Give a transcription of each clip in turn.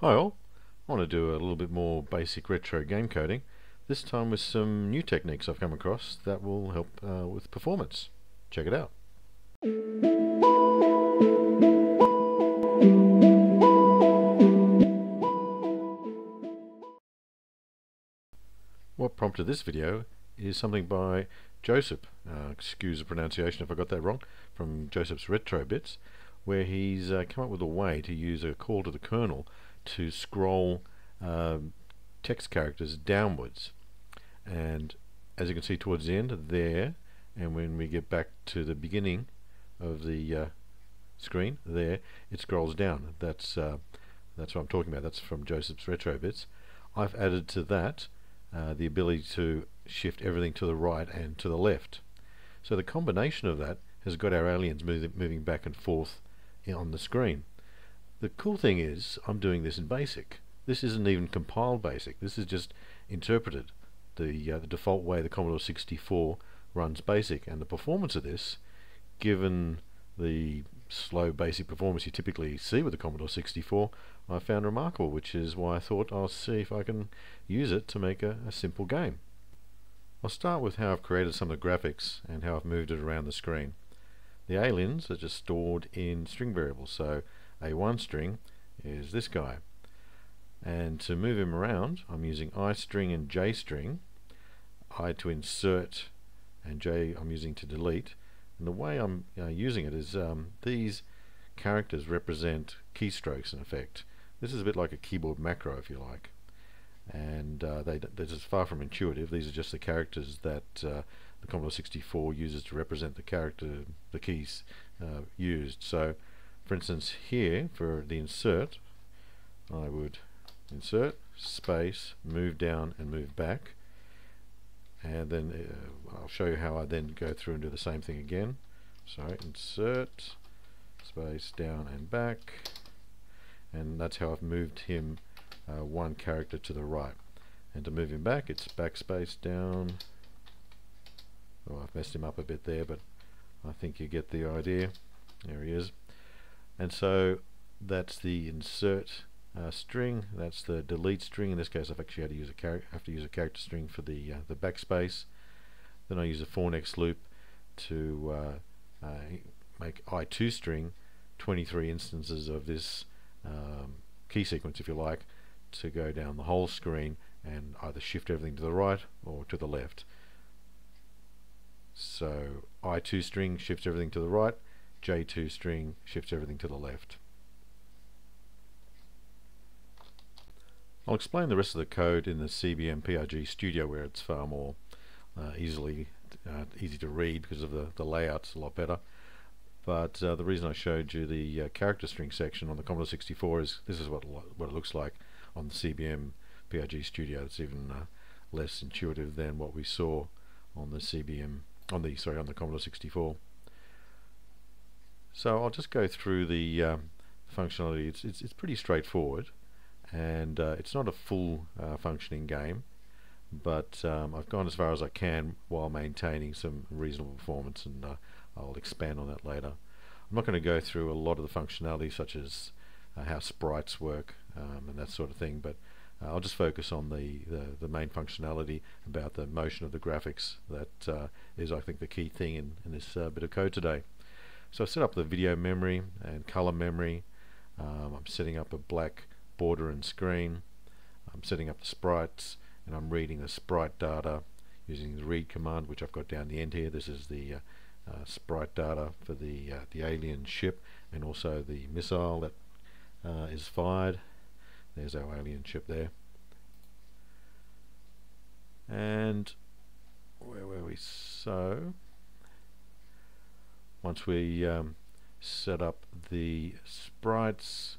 Hi all, I want to do a little bit more basic retro game coding, this time with some new techniques I've come across that will help uh, with performance. Check it out. What prompted this video is something by Joseph, uh, excuse the pronunciation if I got that wrong, from Joseph's Retro Bits, where he's uh, come up with a way to use a call to the kernel to scroll um, text characters downwards. And as you can see towards the end there and when we get back to the beginning of the uh, screen there it scrolls down. That's uh, that's what I'm talking about. That's from Joseph's retro bits. I've added to that uh, the ability to shift everything to the right and to the left. So the combination of that has got our aliens moving, moving back and forth on the screen the cool thing is, I'm doing this in BASIC. This isn't even compiled BASIC. This is just interpreted the, uh, the default way the Commodore 64 runs BASIC. And the performance of this, given the slow basic performance you typically see with the Commodore 64, I found remarkable, which is why I thought I'll see if I can use it to make a, a simple game. I'll start with how I've created some of the graphics and how I've moved it around the screen. The aliens are just stored in string variables, so a1 string is this guy. And to move him around, I'm using I string and J string. I to insert and J I'm using to delete. And the way I'm uh, using it is um, these characters represent keystrokes in effect. This is a bit like a keyboard macro if you like. And uh, they, they're just far from intuitive. These are just the characters that uh, the Commodore 64 uses to represent the character, the keys uh, used. So for instance here for the insert I would insert space move down and move back. And then uh, I'll show you how I then go through and do the same thing again. Sorry insert space down and back. And that's how I've moved him uh, one character to the right. And to move him back it's backspace down. Oh I've messed him up a bit there but I think you get the idea. There he is and so that's the insert uh, string. That's the delete string. In this case I've actually had to use a character have to use a character string for the uh, the backspace. Then I use a for next loop to uh, uh make i2 string 23 instances of this um, key sequence if you like to go down the whole screen and either shift everything to the right or to the left. So i2 string shifts everything to the right J2 string shifts everything to the left. I'll explain the rest of the code in the CBM PRG Studio where it's far more uh, easily uh, easy to read because of the, the layout's a lot better. But uh, the reason I showed you the uh, character string section on the Commodore 64 is this is what what it looks like on the CBM PRG Studio. It's even uh, less intuitive than what we saw on the CBM on the sorry on the Commodore 64. So I'll just go through the um, functionality. It's, it's, it's pretty straightforward and uh, it's not a full uh, functioning game but um, I've gone as far as I can while maintaining some reasonable performance and uh, I'll expand on that later. I'm not going to go through a lot of the functionality such as uh, how sprites work um, and that sort of thing but uh, I'll just focus on the, the, the, main functionality about the motion of the graphics that uh, is I think the key thing in, in this bit of code today. So I set up the video memory and color memory. Um, I'm setting up a black border and screen. I'm setting up the sprites and I'm reading the sprite data using the read command which I've got down the end here. This is the uh, uh, sprite data for the uh, the alien ship and also the missile that uh, is fired. There's our alien ship there. And where were we? So once we um, set up the sprites,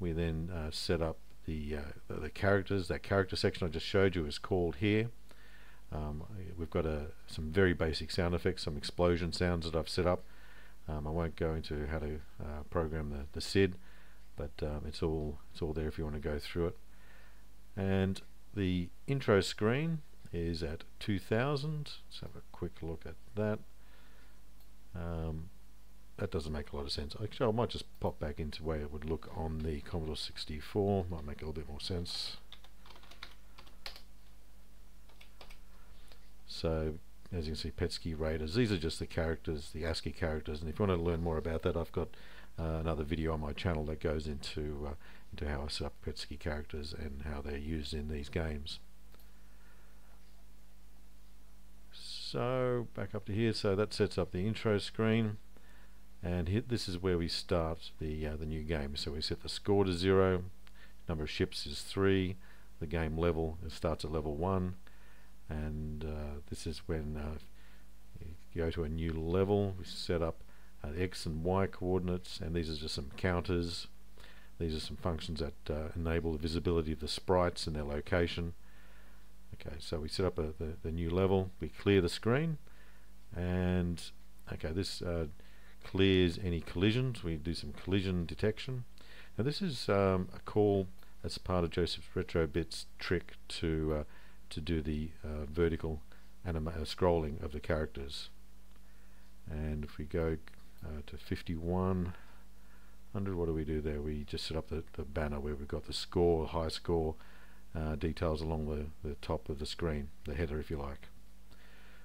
we then uh, set up the, uh, the, characters. That character section I just showed you is called here. Um, we've got a, some very basic sound effects, some explosion sounds that I've set up. Um, I won't go into how to uh, program the, the SID, but um, it's all it's all there if you want to go through it. And the intro screen is at 2000. Let's have a quick look at that. Um, that doesn't make a lot of sense. Actually, I might just pop back into where it would look on the Commodore 64. Might make a little bit more sense. So, as you can see, PETSCII Raiders. These are just the characters, the ASCII characters. And if you want to learn more about that, I've got uh, another video on my channel that goes into uh, into how I set up PETSCII characters and how they're used in these games. So back up to here. So that sets up the intro screen. And here, this is where we start the uh, the new game. So we set the score to zero number of ships is three the game level it starts at level one. And uh, this is when uh, you go to a new level. We set up uh, x and y coordinates and these are just some counters. These are some functions that uh, enable the visibility of the sprites and their location okay so we set up a, the, the new level we clear the screen and okay this uh, clears any collisions. We do some collision detection. Now this is um, a call as part of Joseph's RetroBits trick to uh, to do the uh, vertical anima uh, scrolling of the characters. And if we go uh, to 5100, what do we do there? We just set up the, the banner where we've got the score, high score uh, details along the, the top of the screen, the header if you like.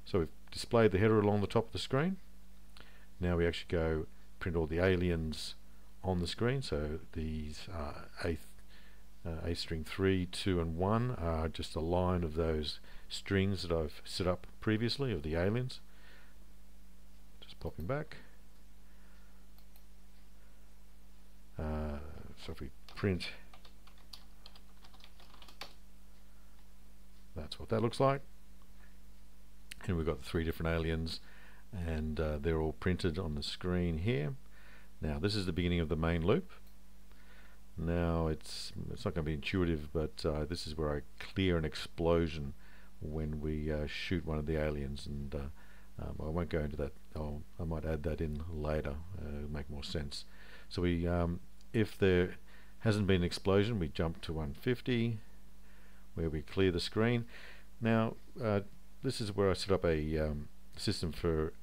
So we've displayed the header along the top of the screen. Now we actually go print all the aliens on the screen. So these uh, A, uh, A string 3, 2 and 1 are just a line of those strings that I've set up previously of the aliens. Just popping back. Uh, so if we print that's what that looks like. And we've got the three different aliens and uh, they're all printed on the screen here. Now this is the beginning of the main loop. Now it's it's not going to be intuitive but uh, this is where I clear an explosion when we uh, shoot one of the aliens and uh, um, I won't go into that. I'll, I might add that in later uh, make more sense. So we um, if there hasn't been an explosion we jump to 150 where we clear the screen now uh, this is where I set up a um, system for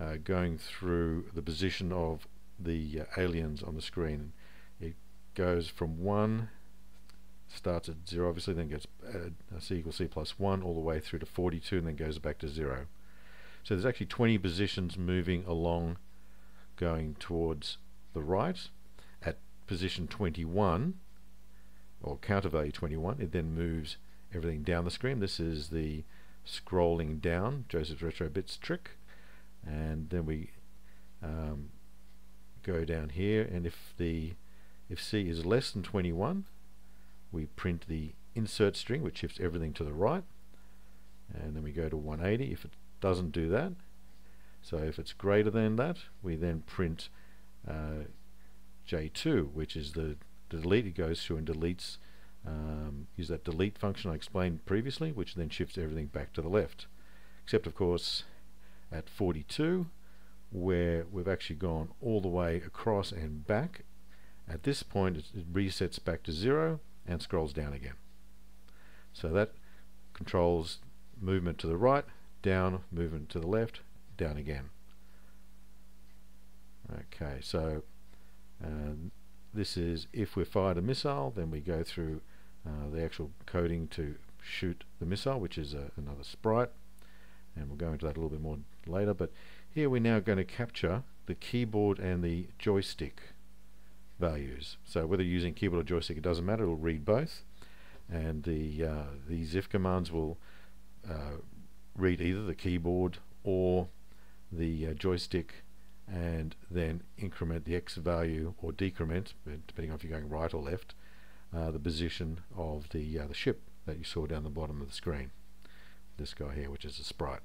uh, going through the position of the uh, aliens on the screen. It goes from 1, starts at 0 obviously, then gets uh, C equals C plus 1 all the way through to 42 and then goes back to 0. So there's actually 20 positions moving along going towards the right. At position 21, or counter value 21, it then moves everything down the screen. This is the scrolling down, Joseph's Retro Bits trick. And then we um, go down here and if the if C is less than 21 we print the insert string which shifts everything to the right. And then we go to 180 if it doesn't do that so if it's greater than that we then print uh, J2 which is the, the delete it goes through and deletes um, use that delete function I explained previously which then shifts everything back to the left except of course at 42 where we've actually gone all the way across and back. At this point it resets back to zero and scrolls down again. So that controls movement to the right, down, movement to the left, down again. Okay, so uh, this is if we've fired a missile, then we go through uh, the actual coding to shoot the missile, which is uh, another sprite. And we'll go into that a little bit more later but here we're now going to capture the keyboard and the joystick values. So whether you're using keyboard or joystick it doesn't matter it'll read both. And the uh, these if commands will uh, read either the keyboard or the uh, joystick and then increment the x value or decrement depending on if you're going right or left uh, the position of the uh, the ship that you saw down the bottom of the screen this guy here, which is a sprite.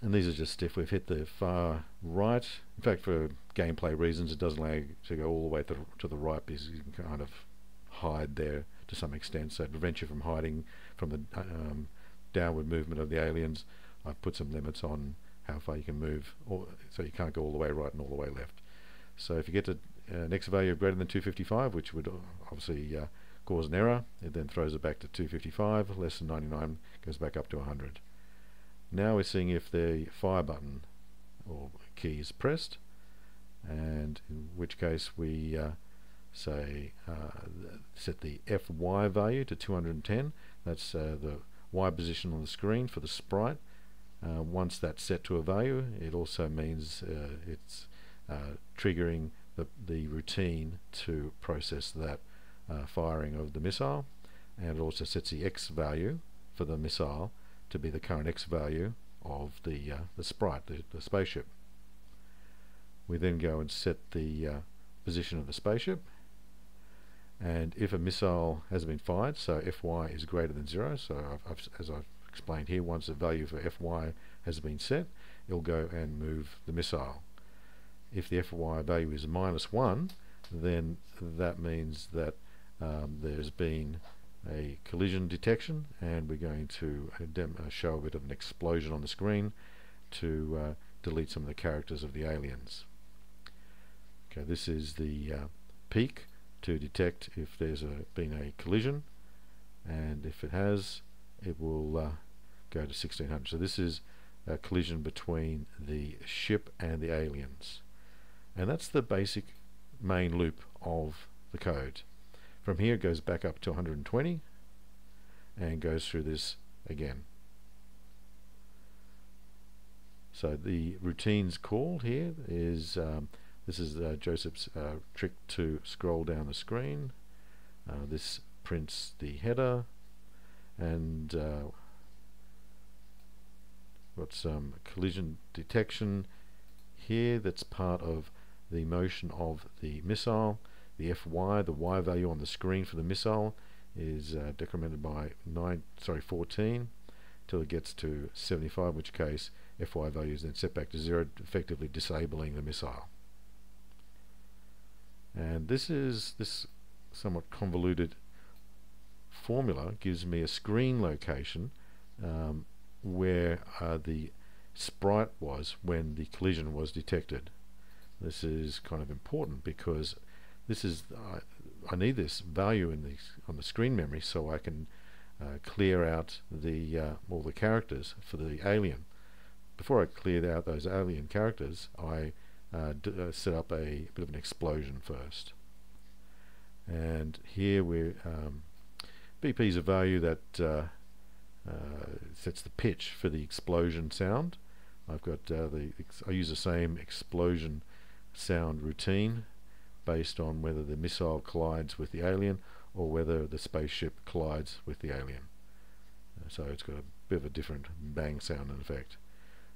And these are just if we've hit the far right. In fact, for gameplay reasons, it doesn't allow you to go all the way to, to the right because you can kind of hide there to some extent. So it prevents you from hiding from the um, downward movement of the aliens. I've put some limits on how far you can move, or, so you can't go all the way right and all the way left. So if you get to uh, an x value of greater than 255, which would obviously uh, cause an error, it then throws it back to 255, less than 99 goes back up to 100. Now we're seeing if the fire button or key is pressed and in which case we uh, say uh, set the FY value to 210 that's uh, the Y position on the screen for the sprite uh, once that's set to a value it also means uh, it's uh, triggering the, the routine to process that firing of the missile and it also sets the X value for the missile to be the current X value of the, the sprite, the, the spaceship. We then go and set the uh, position of the spaceship and if a missile has been fired, so Fy is greater than zero, so I've, I've, as I've explained here, once the value for Fy has been set, it'll go and move the missile. If the Fy value is minus one, then that means that um, there's been a collision detection and we're going to uh, uh, show a bit of an explosion on the screen to uh, delete some of the characters of the aliens. Okay, this is the uh, peek to detect if there's a, been a collision and if it has it will uh, go to 1600 so this is a collision between the ship and the aliens. And that's the basic main loop of the code. From here it goes back up to 120 and goes through this again. So the routines called here is um, this is uh, Joseph's uh, trick to scroll down the screen. Uh, this prints the header and uh, got some collision detection here that's part of the motion of the missile. The Fy, the Y value on the screen for the missile is uh, decremented by 9, sorry 14 till it gets to 75 in which case Fy value is then set back to 0 effectively disabling the missile and this is this somewhat convoluted formula gives me a screen location um, where uh, the sprite was when the collision was detected this is kind of important because this is uh, I need this value in the on the screen memory so I can uh, clear out the uh, all the characters for the alien before I cleared out those alien characters I uh, uh, set up a bit of an explosion first. And here we um, BP is a value that uh, uh, sets the pitch for the explosion sound. I've got uh, the I use the same explosion sound routine based on whether the missile collides with the alien or whether the spaceship collides with the alien. Uh, so it's got a bit of a different bang sound and effect.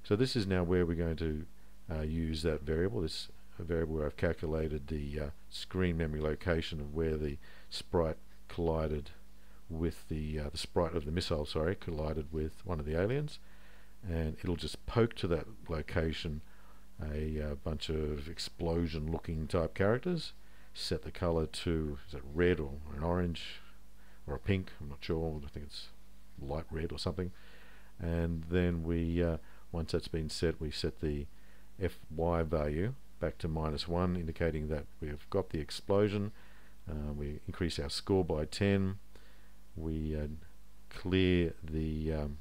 So this is now where we're going to uh, use that variable. This variable where I've calculated the uh, screen memory location of where the sprite collided with the uh, the sprite of the missile, sorry, collided with one of the aliens, and it'll just poke to that location a uh, bunch of explosion-looking type characters. Set the color to is it red or an orange or a pink? I'm not sure. I think it's light red or something. And then we, uh, once that's been set, we set the fy value back to minus 1 indicating that we've got the explosion uh, we increase our score by 10 we uh, clear the um,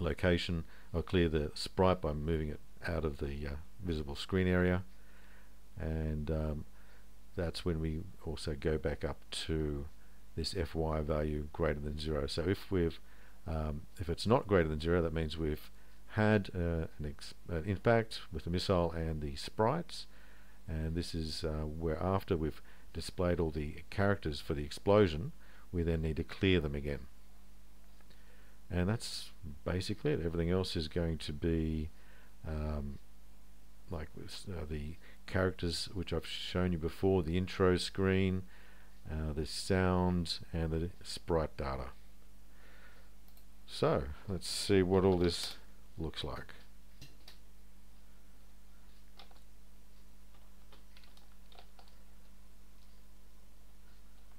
location or clear the sprite by moving it out of the uh, visible screen area. And um, that's when we also go back up to this fy value greater than 0 so if we've um, if it's not greater than 0 that means we've had uh, an, an, impact with the missile and the sprites. And this is uh, where after we've displayed all the characters for the explosion we then need to clear them again. And that's basically it. Everything else is going to be um, like this, uh, the characters which I've shown you before the intro screen uh, the sound and the sprite data. So let's see what all this looks like.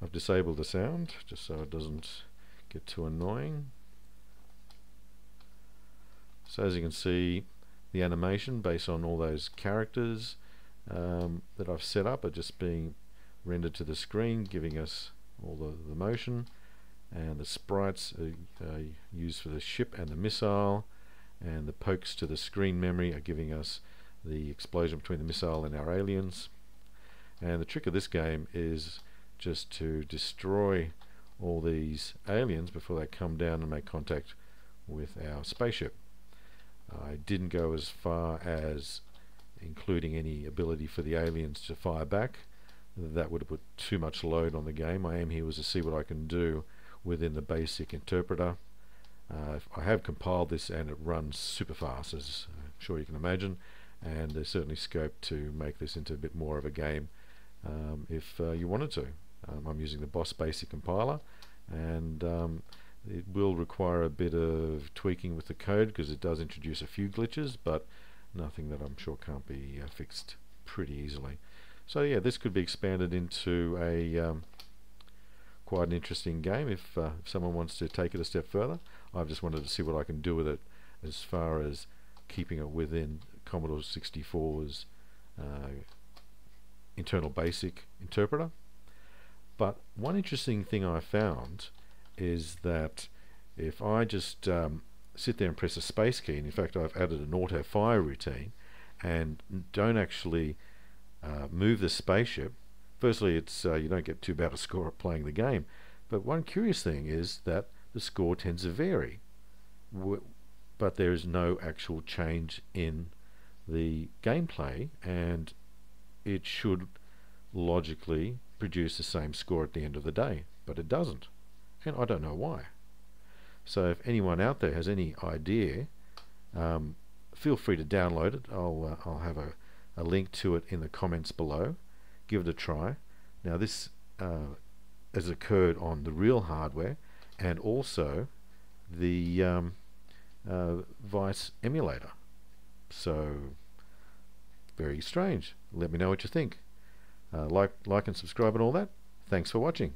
I've disabled the sound just so it doesn't get too annoying. So as you can see the animation based on all those characters um, that I've set up are just being rendered to the screen giving us all the, the motion and the sprites are, are used for the ship and the missile and the pokes to the screen memory are giving us the explosion between the missile and our aliens. And the trick of this game is just to destroy all these aliens before they come down and make contact with our spaceship. I didn't go as far as including any ability for the aliens to fire back. That would have put too much load on the game. My aim here was to see what I can do within the basic interpreter. Uh, I have compiled this and it runs super fast as I'm sure you can imagine and there's certainly scope to make this into a bit more of a game um, if uh, you wanted to. Um, I'm using the Boss Basic compiler and um, it will require a bit of tweaking with the code because it does introduce a few glitches but nothing that I'm sure can't be uh, fixed pretty easily. So yeah, this could be expanded into a um, quite an interesting game if, uh, if someone wants to take it a step further. I've just wanted to see what I can do with it as far as keeping it within Commodore 64's uh, internal basic interpreter. But one interesting thing I found is that if I just um, sit there and press a space key, and in fact I've added an auto fire routine, and don't actually uh, move the spaceship, firstly it's uh, you don't get too bad a score playing the game, but one curious thing is that the score tends to vary, but there is no actual change in the gameplay, and it should logically produce the same score at the end of the day, but it doesn't. And I don't know why. So if anyone out there has any idea, um, feel free to download it. I'll, uh, I'll have a, a link to it in the comments below. Give it a try. Now this uh, has occurred on the real hardware and also the um, uh, VICE emulator. So very strange. Let me know what you think. Uh, like, like and subscribe and all that. Thanks for watching.